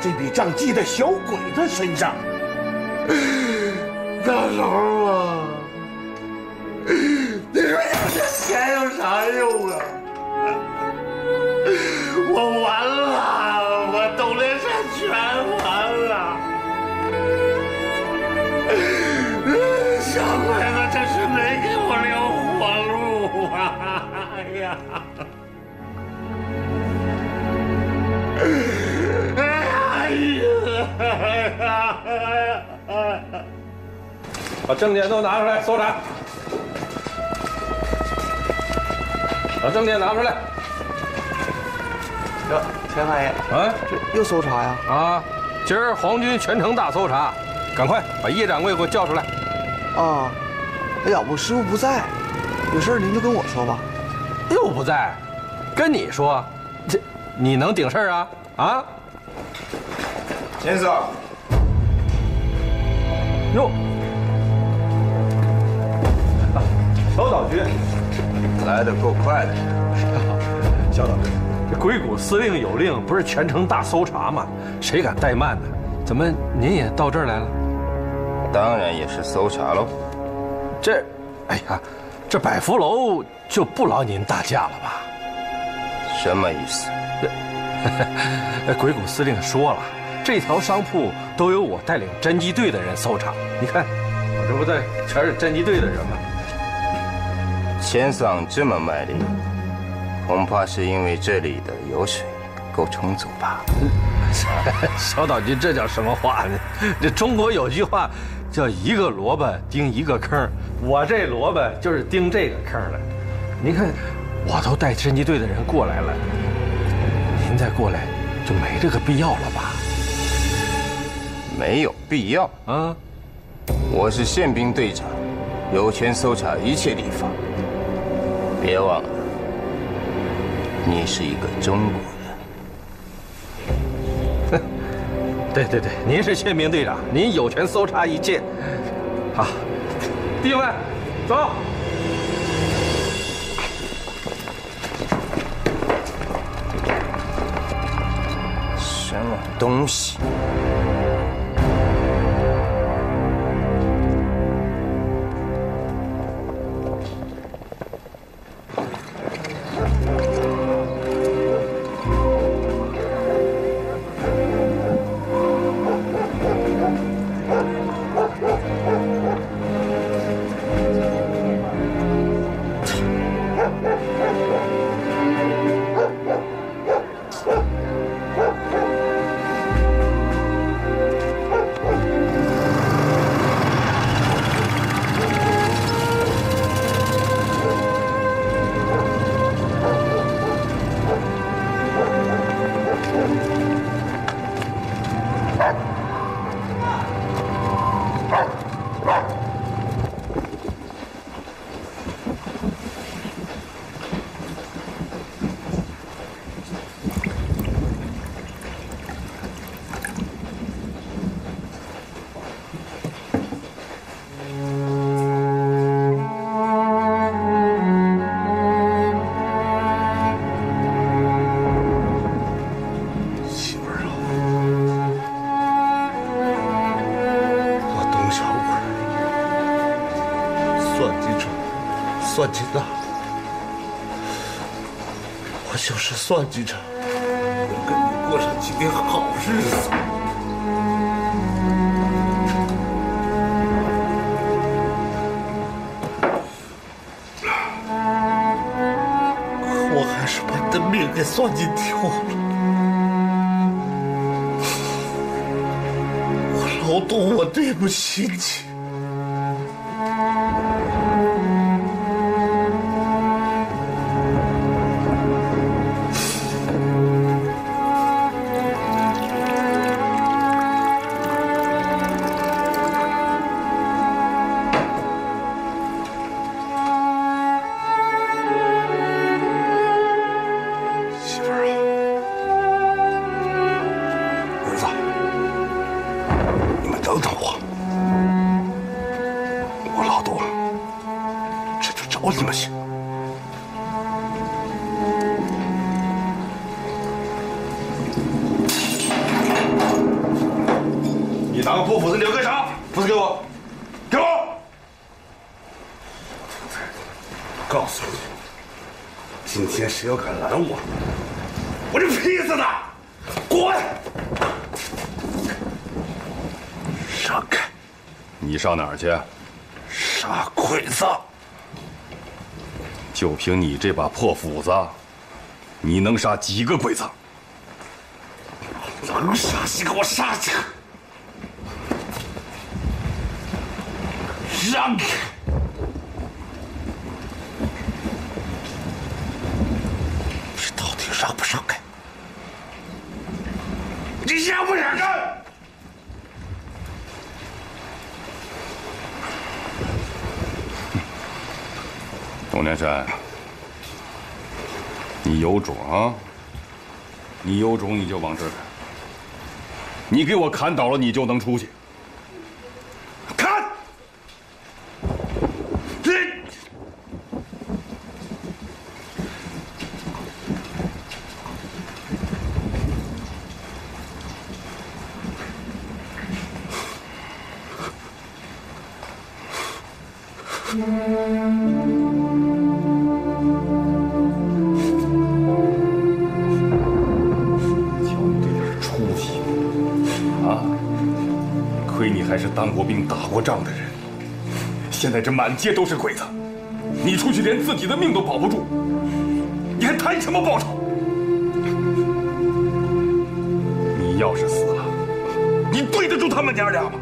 这笔账记在小鬼子身上。把证件都拿出来搜查。把证件拿出来。哟，钱大爷，啊，这又搜查呀？啊，今儿皇军全城大搜查，赶快把叶掌柜给我叫出来。啊，哎呀，我师傅不在，有事您就跟我说吧。又不在，跟你说，这你能顶事儿啊？啊？先生，哟，小岛君来的够快的。小岛君，这鬼谷司令有令，不是全城大搜查吗？谁敢怠慢呢？怎么您也到这儿来了？当然也是搜查喽。这，哎呀，这百福楼就不劳您大驾了吧？什么意思？鬼谷司令说了，这条商铺都由我带领侦缉队的人搜查。你看，我这不在全是侦缉队的人吗？钱桑这么卖力，恐怕是因为这里的油水够充足吧？小岛君，这叫什么话呢？这中国有句话，叫一个萝卜盯一个坑。我这萝卜就是盯这个坑的。您看，我都带侦缉队的人过来了，您再过来就没这个必要了吧？没有必要啊！我是宪兵队长，有权搜查一切地方。别忘了，你是一个中国人。对对对，您是宪兵队长，您有权搜查一切。好，弟兄们，走。什么东西？算计着能跟你过上几天好日子。我还是把你的命给算计掉了。我老董，我对不起你。哪儿去？杀鬼子！就凭你这把破斧子，你能杀几个鬼子？能杀几个我杀几个！让开！你到底让不让开？你让不让开？董连山，说啊！你有种你就往这儿砍，你给我砍倒了，你就能出去。不、仗的人，现在这满街都是鬼子，你出去连自己的命都保不住，你还谈什么报仇？你要是死了，你对得住他们娘俩吗？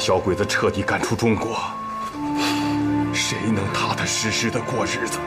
小鬼子彻底赶出中国，谁能踏踏实实的过日子？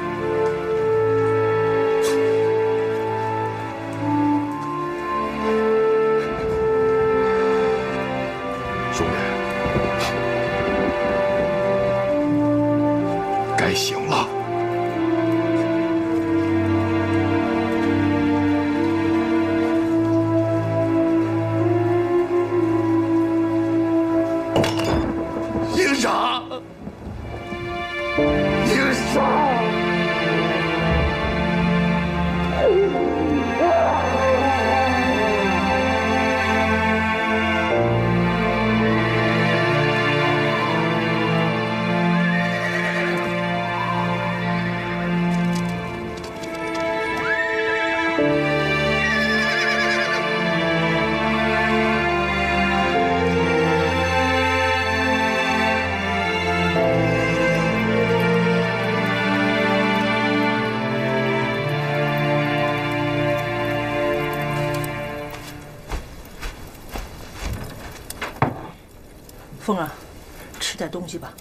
点东西吧，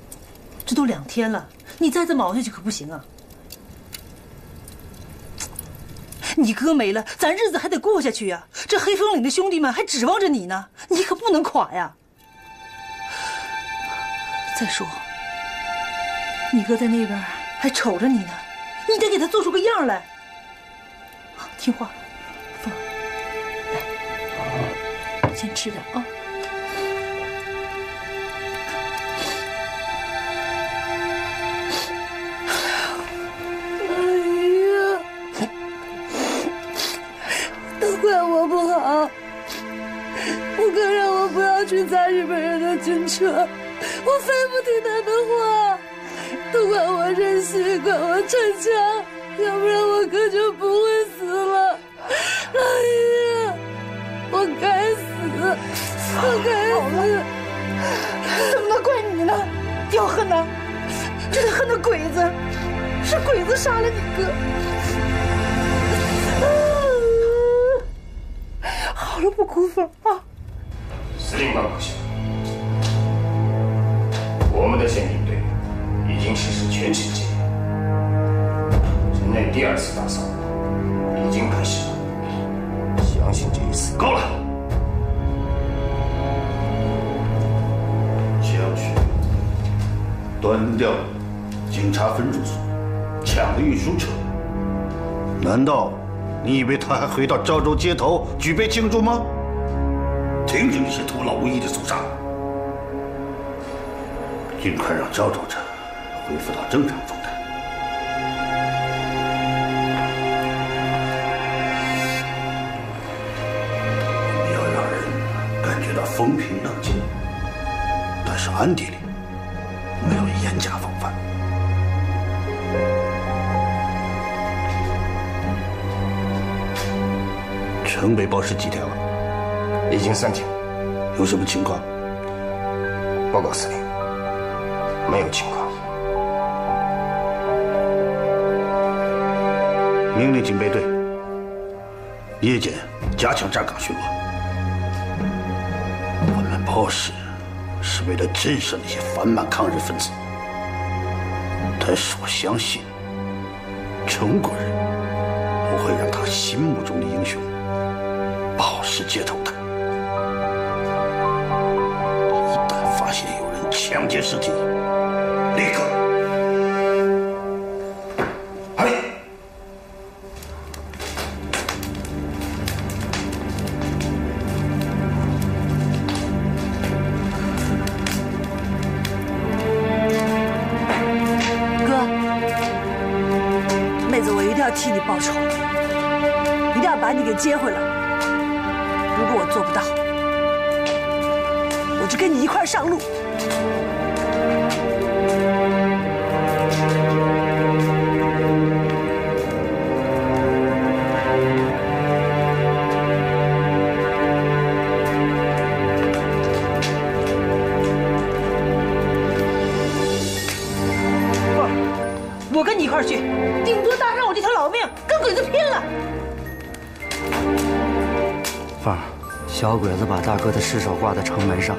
这都两天了，你再这么熬下去可不行啊！你哥没了，咱日子还得过下去呀。这黑风岭的兄弟们还指望着你呢，你可不能垮呀。再说，你哥在那边还瞅着你呢，你得给他做出个样来。听话，凤儿，来，先吃点啊。我非不听他的话，都怪我任性，怪我逞强，要不然我哥就不会死了。老爷，我该死，我该死。怎么能怪你呢？要恨呢，就得恨那鬼子，是鬼子杀了你哥。好了，不哭了啊！司令官部下，我们的宪兵队已经实施全城戒严，城内第二次大扫已经开始了。相信这一次够了。将去端掉警察分驻所，抢了运输车。难道你以为他还回到赵州街头举杯庆祝吗？停止这些徒劳无益的肃杀，尽快让赵州城恢复到正常状态。我们要让人感觉到风平浪静，但是暗地里没有严加防范。城北报是几天了？已经三天。有什么情况？报告司令，没有情况。命令警备队夜间加强站岗巡逻。我们报时是为了震慑那些反满抗日分子，但是我相信中国人不会让他心目中的英雄暴尸街头的。一旦发现有人抢劫尸体，大哥的尸首挂在城门上，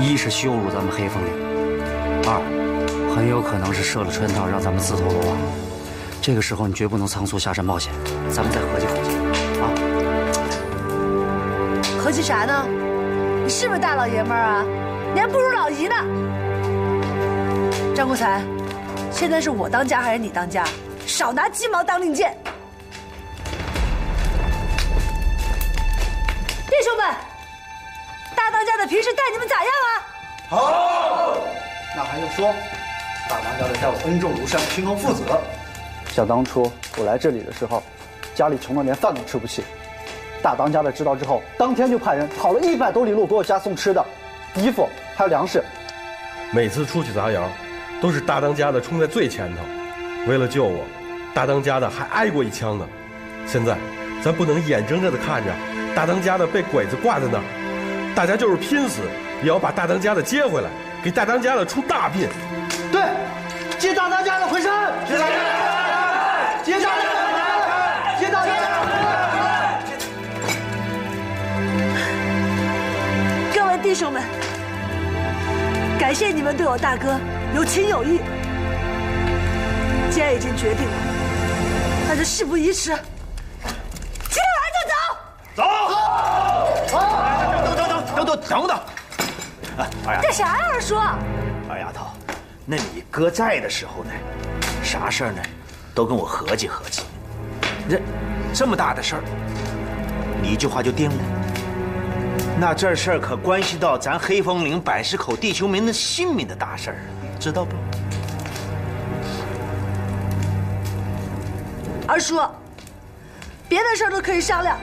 一是羞辱咱们黑风岭，二很有可能是设了圈套，让咱们自投罗网。这个时候你绝不能仓促下山冒险，咱们再合计合计啊！合计啥呢？你是不是大老爷们儿啊？你还不如老姨呢。张国才，现在是我当家还是你当家？少拿鸡毛当令箭！平时待你们咋样啊？好，那还用说？大当家的待我恩重如山，平衡父子。想当初我来这里的时候，家里穷得连饭都吃不起。大当家的知道之后，当天就派人跑了一百多里路给我家送吃的、衣服还有粮食。每次出去砸窑，都是大当家的冲在最前头。为了救我，大当家的还挨过一枪呢。现在，咱不能眼睁睁地看着大当家的被鬼子挂在那儿，大家就是拼死也要把大当家的接回来，给大当家的出大殡。对，接大当家的回山，接大当家的回山，接大当家的回山，接大当家的。各位弟兄们，感谢你们对我大哥有情有义。既然已经决定了，那就事不宜迟，今晚就走。走！等等等等等等等！二丫干啥呀，二叔？二丫头，那你哥在的时候呢，啥事儿呢，都跟我合计合计。这这么大的事儿，你一句话就定了？那这事儿可关系到咱黑风岭百十口弟兄们的性命的大事儿，知道不？二叔，别的事儿都可以商量，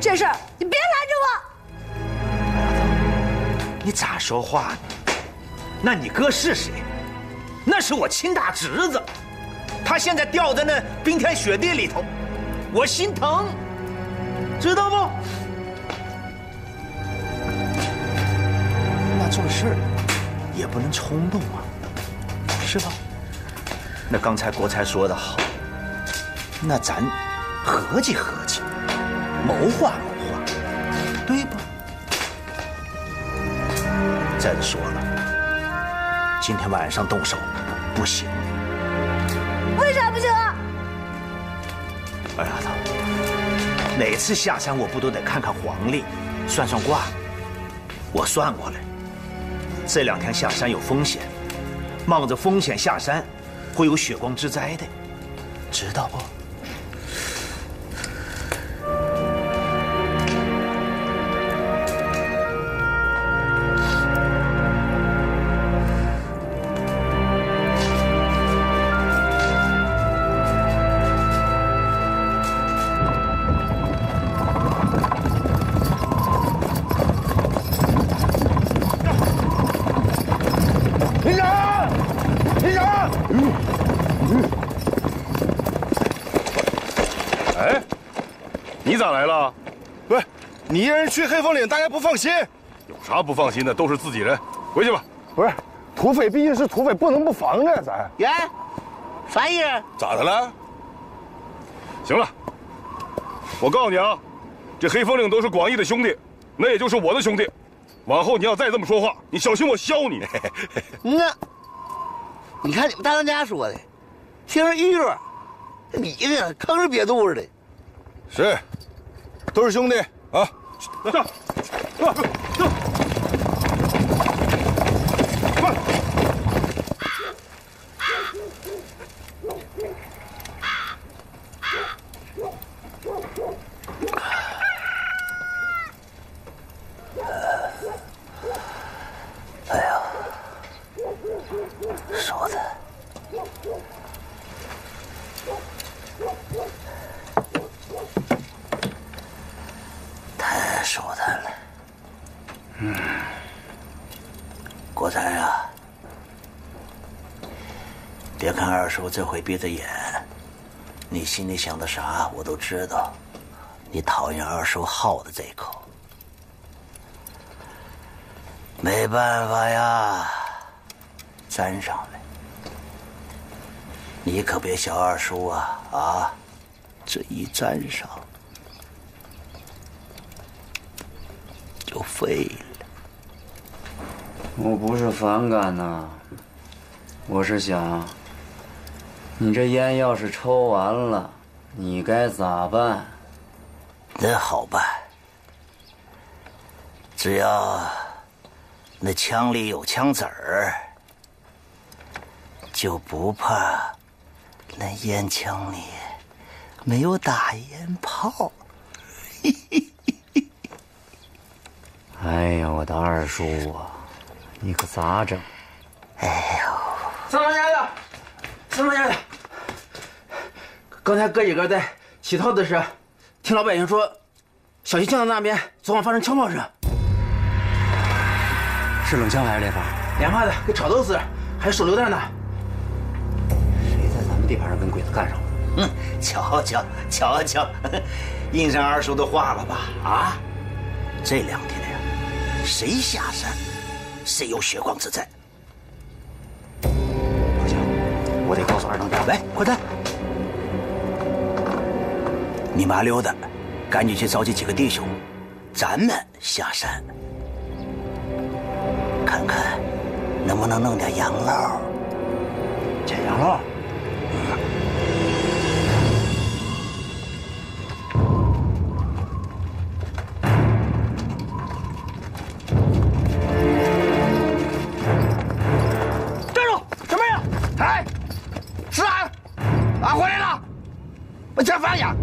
这事儿你别拦着我。你咋说话呢？那你哥是谁？那是我亲大侄子，他现在掉在那冰天雪地里头，我心疼，知道不？那做事也不能冲动啊，是吧？那刚才国才说的好。那咱合计合计，谋划谋再说了，今天晚上动手不行。为啥不行啊？二丫头，哪次下山我不都得看看黄历，算算卦？我算过了，这两天下山有风险，冒着风险下山，会有血光之灾的，知道不？你一人去黑风岭，大家不放心。有啥不放心的？都是自己人，回去吧。不是，土匪毕竟是土匪，不能不防着！咱呀，啥意思？咋的了？行了，我告诉你啊，这黑风岭都是广义的兄弟，那也就是我的兄弟。往后你要再这么说话，你小心我削你。那，你看你们大当家说的，听着议论，你呢坑是瘪肚子的。是，都是兄弟啊。走走走走快！哎呀，舒坦，太舒坦了。嗯，国才啊，别看二叔这回闭着眼，你心里想的啥我都知道。你讨厌二叔耗的这一口，没办法呀，沾上了。你可别小二叔啊啊！这一沾上就废了。我不是反感呐，我是想，你这烟要是抽完了，你该咋办？那好办，只要那枪里有枪子儿，就不怕那烟枪里没有打烟炮。哎呀，我的二叔啊，你可咋整？哎呦，三当家的，三当家的，刚才哥几个在乞讨的时候，听老百姓说，小西巷子那边昨晚发生枪炮声，是冷枪还是连发？连发的，给炒豆似的，还有手榴弹呢。谁在咱们地盘上跟鬼子干上了？嗯，瞧瞧瞧瞧，应上二叔的话了吧？啊，这两天呀，谁下山，谁有血光之灾。我得告诉二当家。来，快点！你麻溜的，赶紧去召集几个弟兄，咱们下山，看看能不能弄点羊肉？捡羊肉？这放下。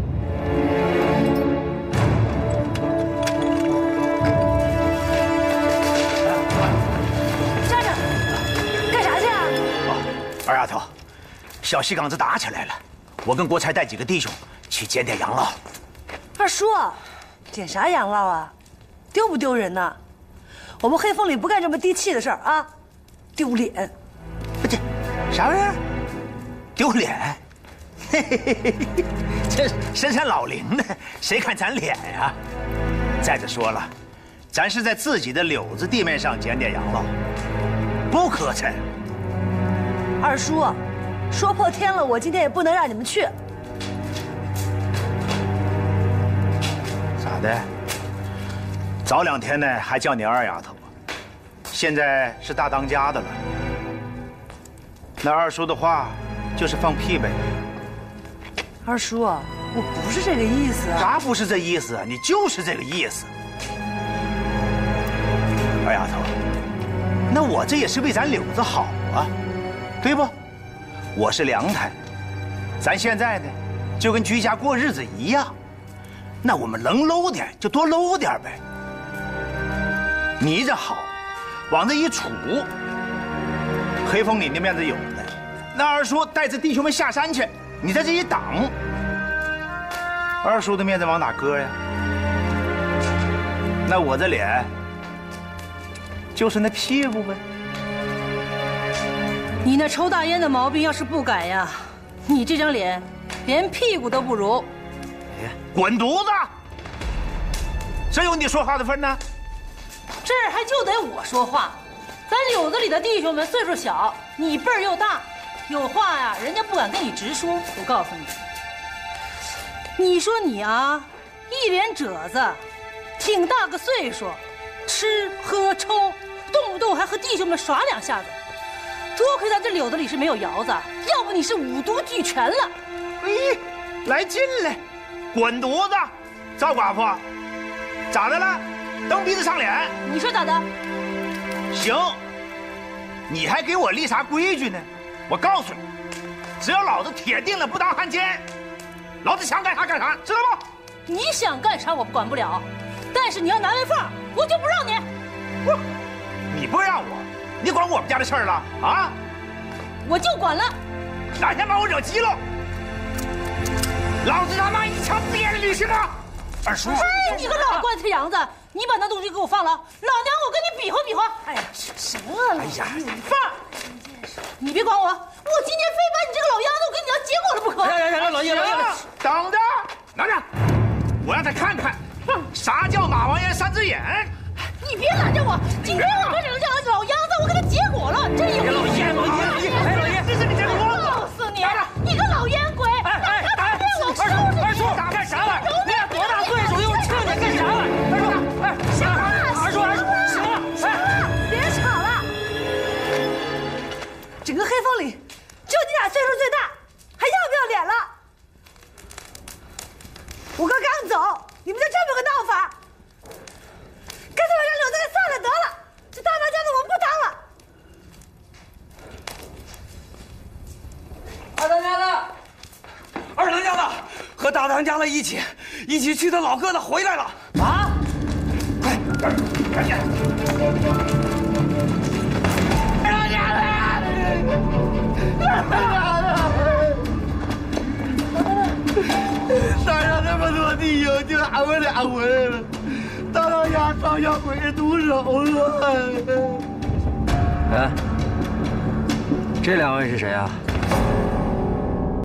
站着，干啥去啊？二丫头，小西岗子打起来了，我跟国才带几个弟兄去捡点羊酪。二叔，捡啥羊酪啊？丢不丢人呢？我们黑风岭不干这么低气的事儿啊，丢脸。啥玩意儿？丢脸？嘿嘿嘿嘿嘿，这深山老林的，谁看咱脸呀？再者说了，咱是在自己的柳子地面上捡点养老，不磕碜。二叔，说破天了，我今天也不能让你们去。咋的？早两天呢还叫你二丫头，现在是大当家的了。那二叔的话就是放屁呗。二叔，我不是这个意思。啥不是这意思啊？你就是这个意思。二丫头，那我这也是为咱柳子好啊，对不？我是梁台，咱现在呢就跟居家过日子一样，那我们能搂点就多搂点呗。你这好，往这一杵，黑风岭的面子有了。那二叔带着弟兄们下山去，你在这一挡，二叔的面子往哪搁呀？那我这脸就是那屁股呗。你那抽大烟的毛病要是不改呀，你这张脸连屁股都不如。滚犊子！谁有你说话的份呢？这儿还就得我说话。咱柳子里的弟兄们岁数小，你辈儿又大，有话呀，人家不敢跟你直说。我告诉你，你说你啊，一脸褶子，挺大个岁数，吃喝抽，动不动还和弟兄们耍两下子。多亏咱这柳子里是没有窑子，要不你是五毒俱全了。哎，来劲了！滚犊子！赵寡妇，咋的了？蹬鼻子上脸？你说咋的？行，你还给我立啥规矩呢？我告诉你，只要老子铁定了不当汉奸，老子想干啥干啥，知道不？你想干啥我管不了，但是你要拿门缝，我就不让你。不，你不让我，你管我们家的事儿了啊？我就管了。哪天把我惹急了，老子他妈一枪毙了吕师哥！二叔，哎，你个老棺材瓤子，你把那东西给我放了，老娘我跟你比划比划。哎呀，什么啊？哎呀，放！你别管我，我今天非把你这个老秧子我给你要结果了不可。来来来来，老爷老爷，等着，拿着，我让他看看啥叫马王爷三只眼。你别拦着我，今天我跟这个叫老丫子，我给他结果了，这有老爷老爷，哎老爷，这是你这我告诉你，你个老烟鬼！哎哎哎，我收拾你！二叔干啥了？你你俩岁数最大，还要不要脸了？我哥刚走，你们就这么个闹法？干脆把这柳子给散了得了，这大当家的我们不当了。二当家的，二当家的，和大当家的一起一起去的老疙瘩回来了啊！快，赶紧！二当家的，山上那么多弟兄，就俺们俩回来了。大当家遭小鬼子毒手了。哎，这两位是谁啊？